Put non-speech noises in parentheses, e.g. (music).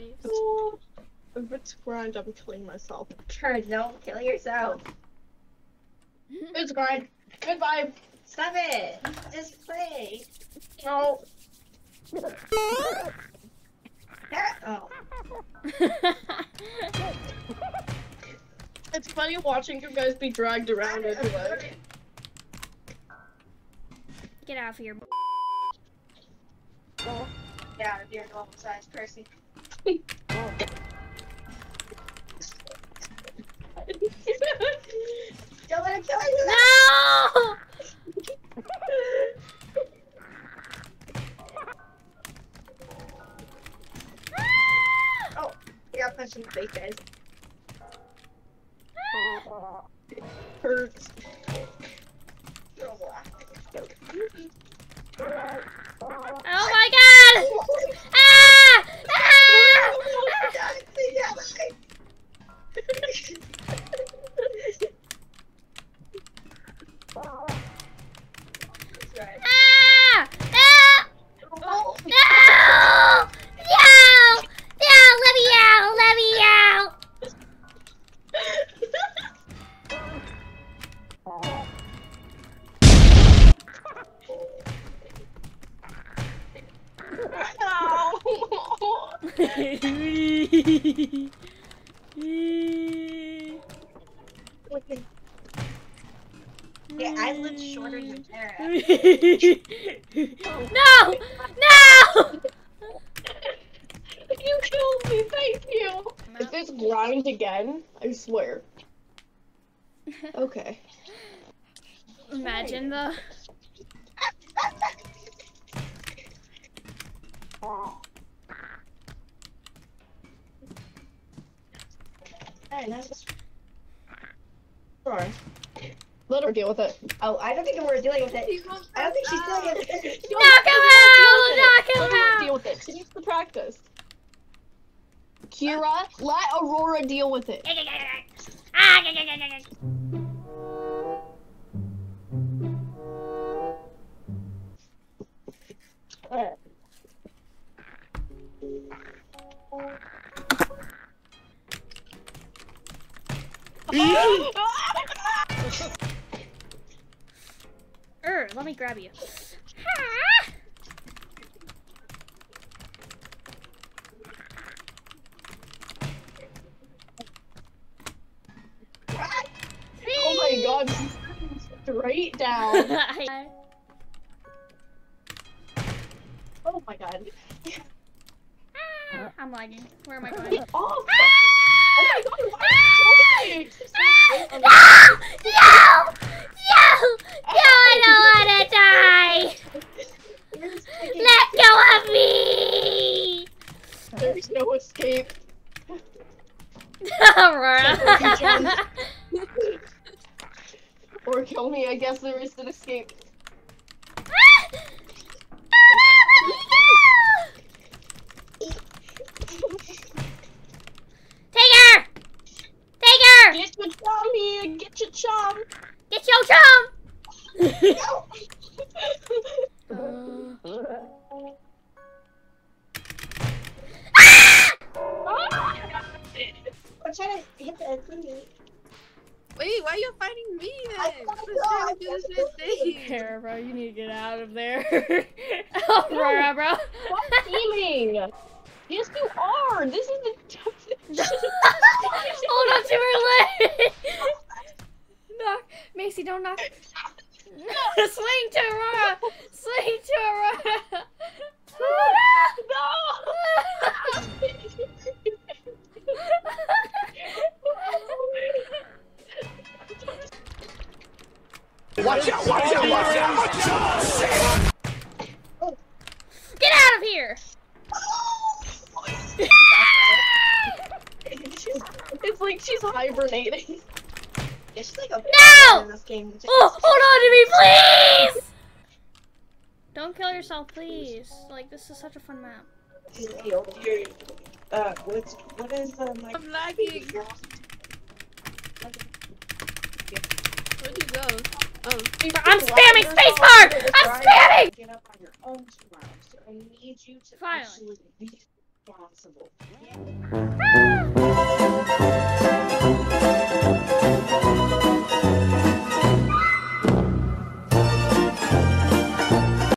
waves. Oh, if it's grind, I'm killing myself. Turn, don't kill yourself. (laughs) It's grind. Goodbye. Stop it. Just play. No. Oh. (laughs) It's funny watching you guys be dragged around anyway. Get out of here. Get out of your normal size person. No! Oh, you got punched in the face, guys. Hurts. Ah! No! No! No! Let me out! Let me out! (laughs) (laughs) (laughs) Yeah, I live shorter than Tara. (laughs) no! No! (laughs) you killed me, thank you. If it's grind again, I swear. Okay. Imagine the. Hey, that's- Sure. Let her deal with it. Oh, I don't think we're dealing with it. I don't think she's dealing (laughs) with it. Knock him out! Knock Let her out! deal with it. She needs to practice. Kira, let Aurora deal with it. Ah, (laughs) (laughs) Er, let me grab you. Ah! oh my god, straight (laughs) down. (laughs) Oh my god. Ah, I'm lagging. Where am I going? (laughs) Oh, Ah! oh my god, why are you showing me? Ah! No! No! No! No, I don't wanna die! Let go of me! There's no escape. (laughs) Aurora. (laughs) Or kill me, I guess there is an escape. (laughs) fighting me I then? thought I was to do the same thing. Aurora, bro, you need to get out of there. (laughs) Oh, Aurora, bro. Stop teaming. Yes, you are. This is the. (laughs) Hold on to her leg. (laughs) knock. Macy, don't knock. No. Swing to Aurora. Watch out, watch out, watch out, watch out! Get out of here. (laughs) it's like she's hibernating. Yeah, she's like a No! in this game. Oh, hold on to me, please. Don't kill yourself, please. Like, this is such a fun map. Hey, over here. Uh, what's what is uh, my? I'm lagging. Where'd you go? Oh, I'm spamming spacebar! I'm spamming! Get up on your own tomorrow, so I need you to Finally. actually be responsible.